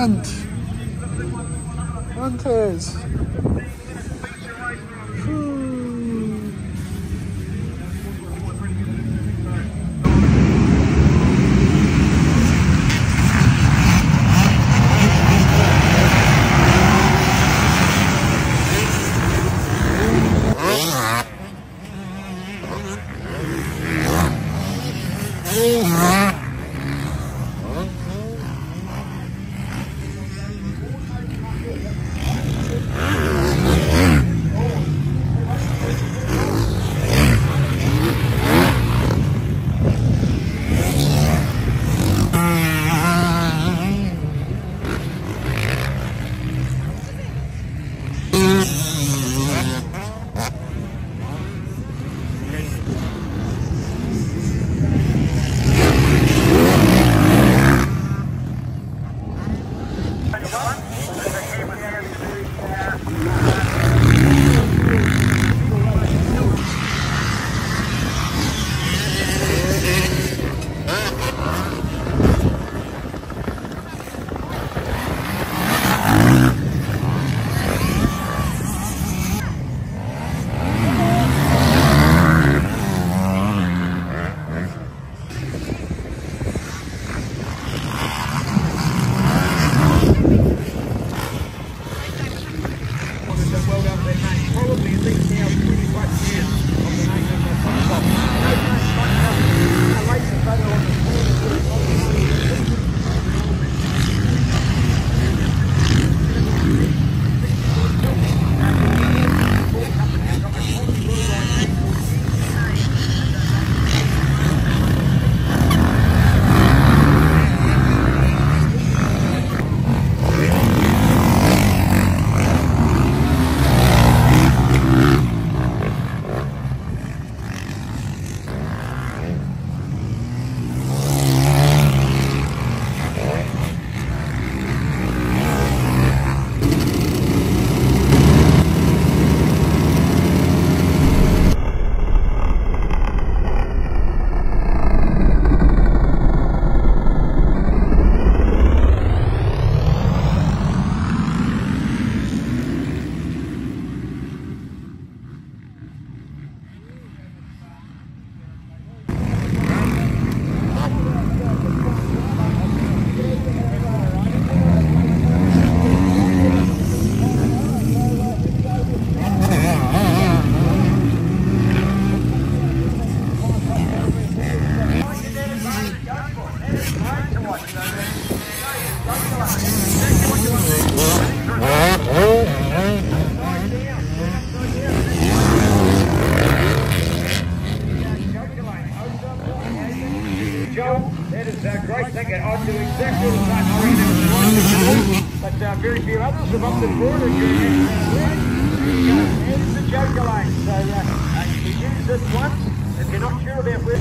Hunt. Hunters. Joe, that is a great thing. I'd do exactly the same. I but uh, very few others have opted for it. So uh, uh, you use this once. If you're not sure about where...